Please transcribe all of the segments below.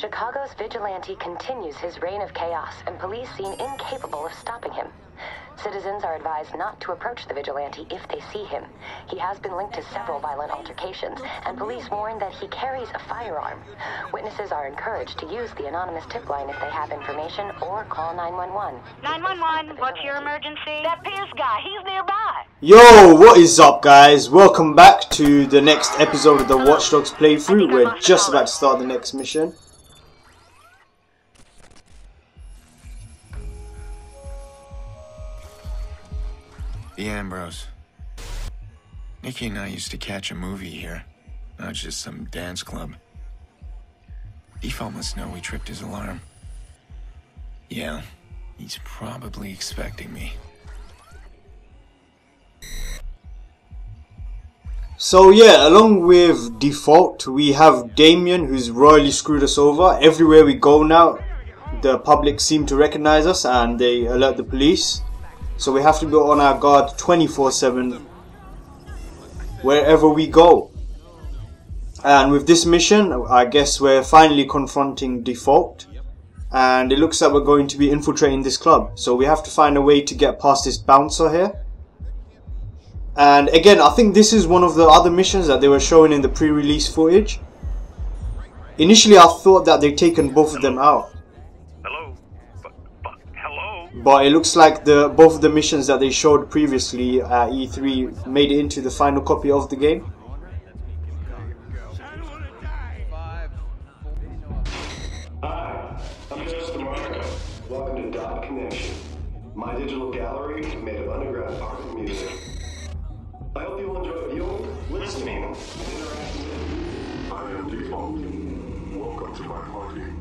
Chicago's vigilante continues his reign of chaos, and police seem incapable of stopping him. Citizens are advised not to approach the vigilante if they see him. He has been linked to several violent altercations, and police warn that he carries a firearm. Witnesses are encouraged to use the anonymous tip line if they have information or call 911. 911, what's your emergency? That Pearce guy, he's nearby. Yo, what is up guys? Welcome back to the next episode of the Watch Dogs playthrough. We're just about to start the next mission. The Ambrose. Nicky and I used to catch a movie here, not just some dance club. Defalt must know we tripped his alarm. Yeah, he's probably expecting me. So yeah, along with Defalt, we have Damien who's royally screwed us over. Everywhere we go now, the public seem to recognize us and they alert the police. So we have to be on our guard 24-7 wherever we go. And with this mission, I guess we're finally confronting Defalt. And it looks like we're going to be infiltrating this club. So we have to find a way to get past this bouncer here. And again, I think this is one of the other missions that they were showing in the pre-release footage. Initially, I thought that they'd taken both of them out. But it looks like the both of the missions that they showed previously at E3 made it into the final copy of the game. Welcome to Dot Connexion, my digital gallery made of underground art and music. I hope you listening. Welcome to my party.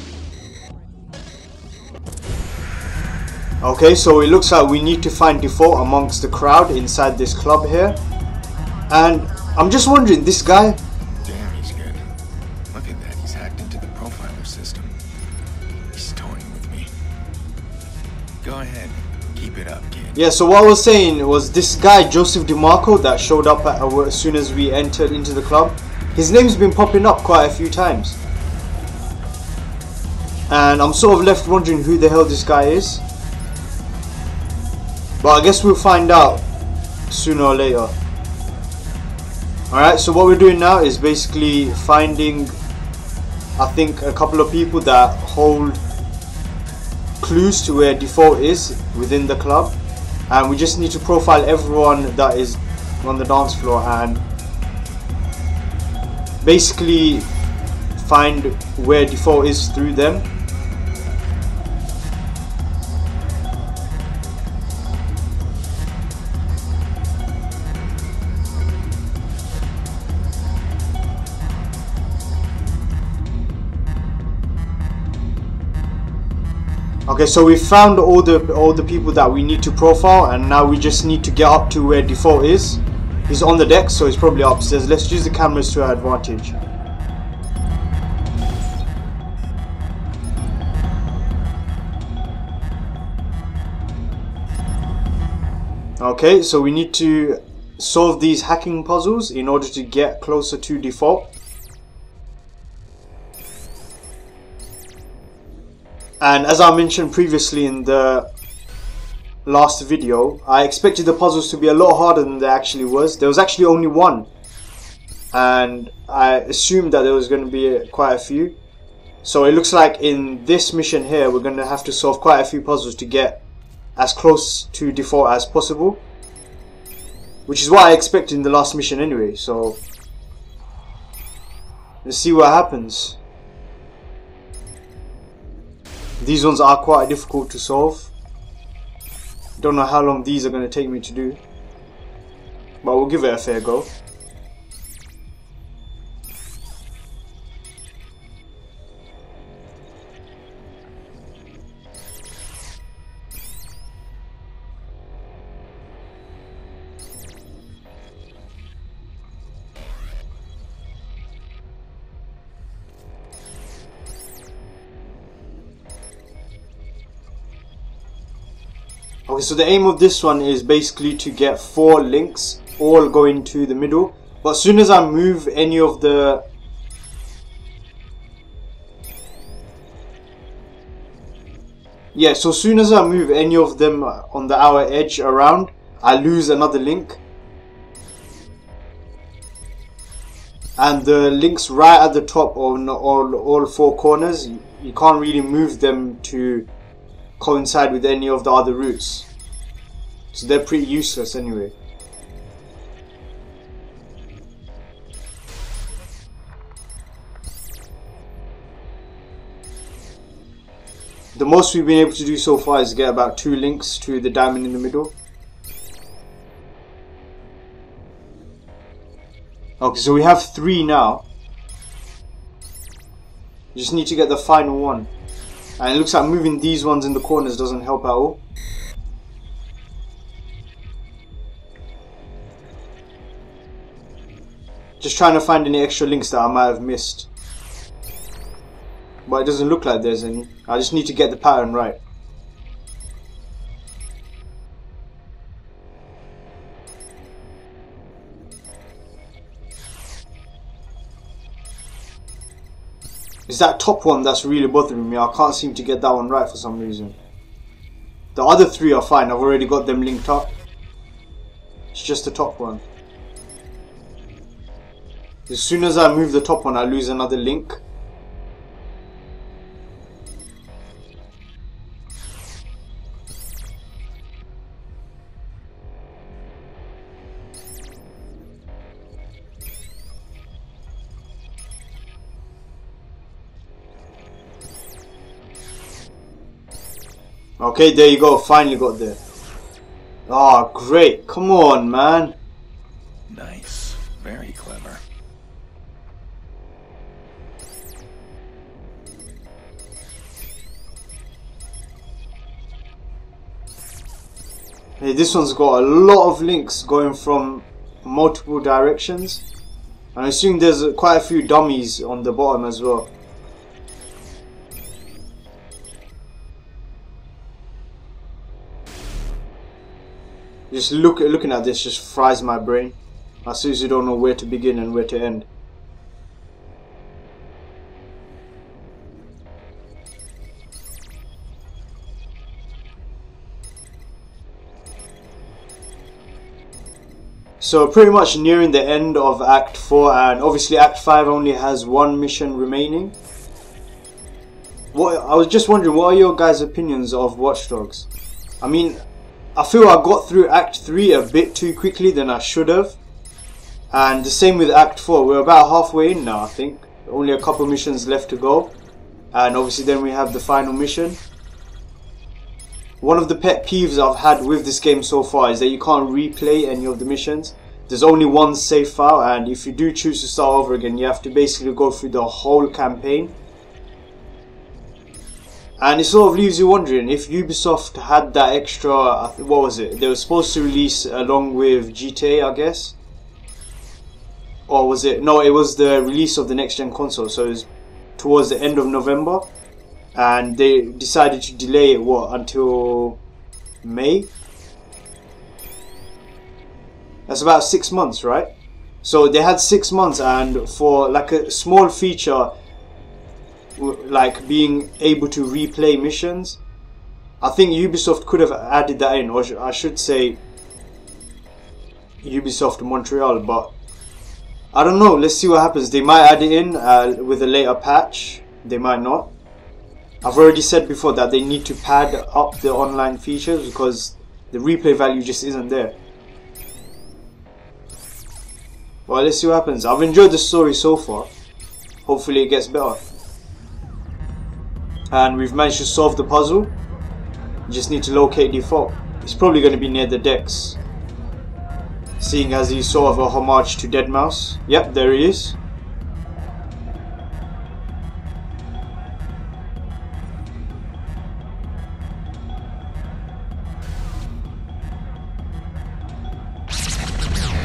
Okay, so it looks like we need to find Defalt amongst the crowd inside this club here. And I'm just wondering, this guy, Damn, he's good. Look at that, he's hacked into the profiler system. He's toying with me. Go ahead, keep it up, kid. yeah, so what I was saying was this guy, Joseph DeMarco, that showed up at, uh, as soon as we entered into the club. His name's been popping up quite a few times. And I'm sort of left wondering who the hell this guy is. But I guess we'll find out sooner or later. Alright, so what we're doing now is basically finding, I think, a couple of people that hold clues to where Defalt is within the club. And we just need to profile everyone that is on the dance floor and basically find where Defalt is through them. Okay, so we found all the all the people that we need to profile, and now we just need to get up to where Defalt is. He's on the deck, so he's probably upstairs. Let's use the cameras to our advantage. Okay, so we need to solve these hacking puzzles in order to get closer to Defalt. And as I mentioned previously in the last video, I expected the puzzles to be a lot harder than they actually was. There was actually only one. And I assumed that there was going to be quite a few. So it looks like in this mission here, we're going to have to solve quite a few puzzles to get as close to Defalt as possible. Which is what I expected in the last mission anyway, so... Let's see what happens. These ones are quite difficult to solve. Don't know how long these are going to take me to do. But we'll give it a fair go. Okay, so the aim of this one is basically to get four links all going to the middle. But as soon as I move any of the yeah, so as soon as I move any of them on the outer edge around, I lose another link. And the links right at the top on all, all four corners, you can't really move them to coincide with any of the other routes. So they're pretty useless anyway. The most we've been able to do so far is get about two links to the diamond in the middle. Okay, so we have three now. just need to get the final one. And it looks like moving these ones in the corners doesn't help at all. Just trying to find any extra links that I might have missed. But it doesn't look like there's any. I just need to get the pattern right. It's that top one that's really bothering me. I can't seem to get that one right for some reason. The other three are fine. I've already got them linked up. It's just the top one. As soon as I move the top one, I lose another link. Okay, there you go. Finally got there. Oh, great. Come on, man. Nice. Very clever. Hey, this one's got a lot of links going from multiple directions. I'm assuming there's quite a few dummies on the bottom as well. Just look looking at this just fries my brain. I seriously don't know where to begin and where to end. So pretty much nearing the end of Act 4 and obviously Act 5 only has one mission remaining. What I was just wondering, what are your guys' opinions of Watch Dogs? I mean, I feel I got through Act 3 a bit too quickly than I should have. And the same with Act 4. We're about halfway in now, I think. Only a couple missions left to go. And obviously then we have the final mission. One of the pet peeves I've had with this game so far is that you can't replay any of the missions. There's only one save file and if you do choose to start over again you have to basically go through the whole campaign and it sort of leaves you wondering if Ubisoft had that extra, uh, what was it? They were supposed to release along with GTA, I guess. Or was it? No, it was the release of the next gen console. So it was towards the end of November. And they decided to delay it, what, until May? That's about six months, right? So they had six months and for like a small feature like being able to replay missions. I think Ubisoft could have added that in, or I should say Ubisoft Montreal, but I don't know. Let's see what happens. They might add it in uh, with a later patch. They might not. I've already said before that they need to pad up the online features because the replay value just isn't there. Well, let's see what happens. I've enjoyed the story so far. Hopefully it gets better and we've managed to solve the puzzle. Just need to locate Defalt. It's probably going to be near the decks. Seeing as he sort of a homage to Deadmau5. Yep there he is.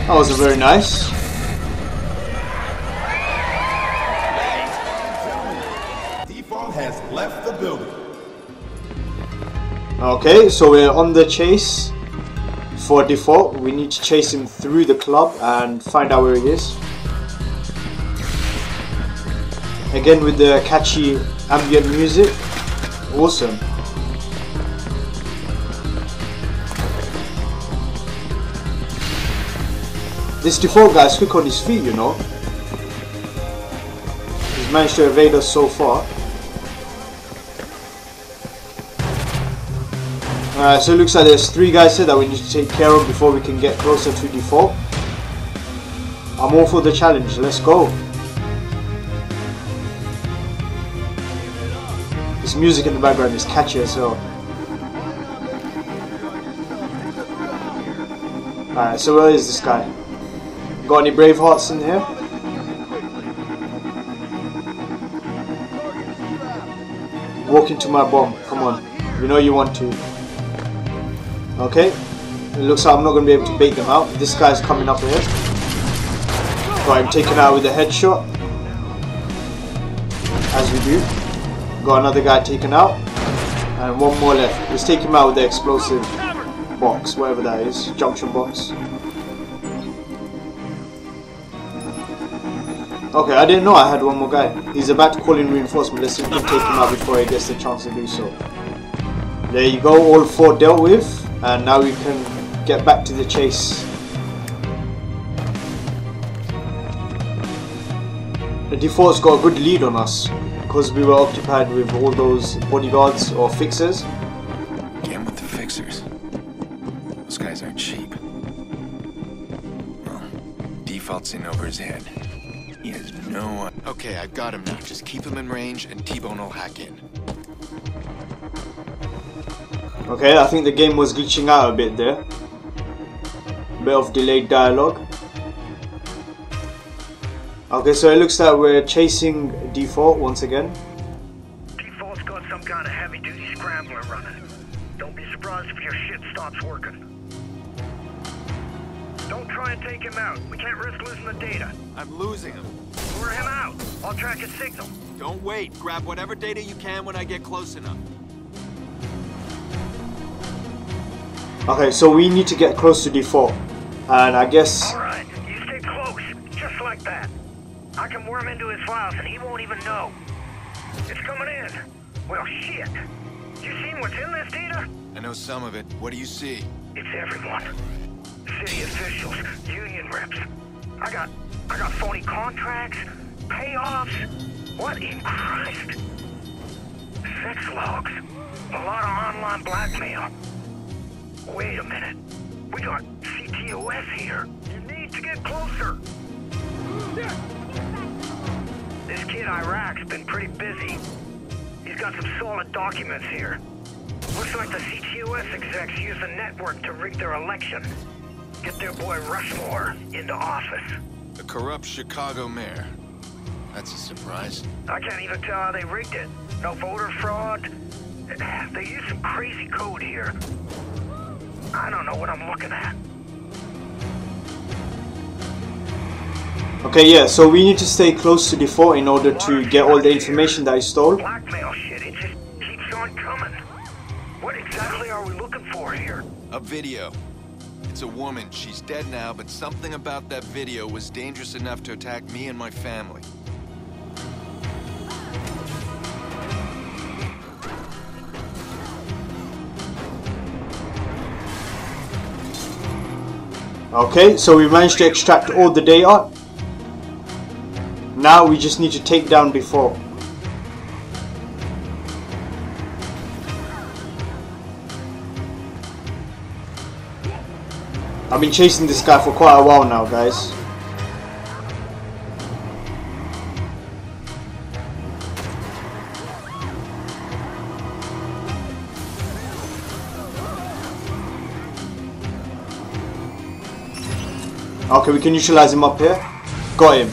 That was a very nice. Okay, so we're on the chase for Defalt. We need to chase him through the club and find out where he is. Again with the catchy ambient music. Awesome. This Defalt guy is quick on his feet, you know. He's managed to evade us so far. Alright, so it looks like there's three guys here that we need to take care of before we can get closer to Defalt. I'm all for the challenge, let's go. This music in the background is catchy as hell. Alright, so where is this guy? Got any brave hearts in here? Walk into my bomb, come on. You know you want to. Okay. It looks like I'm not going to be able to bait them out. This guy's coming up here. Got him taken out with a headshot. As we do. Got another guy taken out. And one more left. Let's take him out with the explosive box, whatever that is. Junction box. Okay, I didn't know I had one more guy. He's about to call in reinforcement. Let's see if we can take him out before he gets the chance to do so. There you go, all four dealt with. And now we can get back to the chase. The Defalt's got a good lead on us because we were occupied with all those bodyguards or fixers. Again with the fixers. Those guys aren't cheap. Well, Defalt's in over his head. He has no... Okay, I've got him now. Just keep him in range and T-Bone will hack in. Okay, I think the game was glitching out a bit there. Bit of delayed dialogue. Okay, so it looks like we're chasing Defalt once again. Defalt's got some kind of heavy-duty scrambler running. Don't be surprised if your shit stops working. Don't try and take him out. We can't risk losing the data. I'm losing him. Lure him out. I'll track his signal. Don't wait. Grab whatever data you can when I get close enough. Okay, so we need to get close to Defalt. And I guess... Alright, you stay close. Just like that. I can worm into his files and he won't even know. It's coming in. Well, shit. You seen what's in this data? I know some of it. What do you see? It's everyone. City officials, union reps. I got, I got phony contracts, payoffs. What in Christ? Sex logs. A lot of online blackmail. Wait a minute. We got CTOS here. You need to get closer. This kid Iraq's been pretty busy. He's got some solid documents here. Looks like the CTOS execs used the network to rig their election. Get their boy Rushmore into office. A corrupt Chicago mayor. That's a surprise. I can't even tell how they rigged it. No voter fraud. They used some crazy code here. I don't know what I'm looking at. Okay, yeah, so we need to stay close to Defalt in order to get all the information that I stole. Blackmail shit, it just keeps on coming. What exactly are we looking for here? A video. It's a woman. She's dead now, but something about that video was dangerous enough to attack me and my family. Okay, so we managed to extract all the data. Now we just need to take down before. I've been chasing this guy for quite a while now, guys. Okay, we can neutralize him up here. Got him.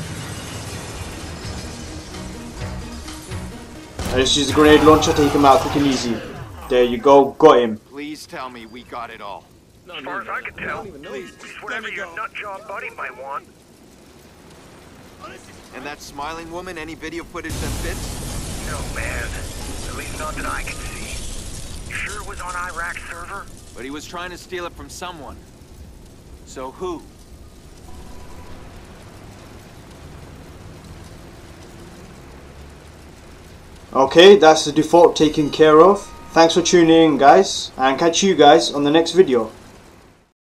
Let's use the grenade launcher, take him out quick and easy. There you go, got him. Please tell me we got it all. As far as I can tell, he's whatever your nut job buddy might want. And that smiling woman, any video footage that fits? No, man. At least not that I can see. You sure it was on Iraq's server? But he was trying to steal it from someone. So who? Okay, that's the Defalt taken care of. Thanks for tuning in guys, and catch you guys on the next video.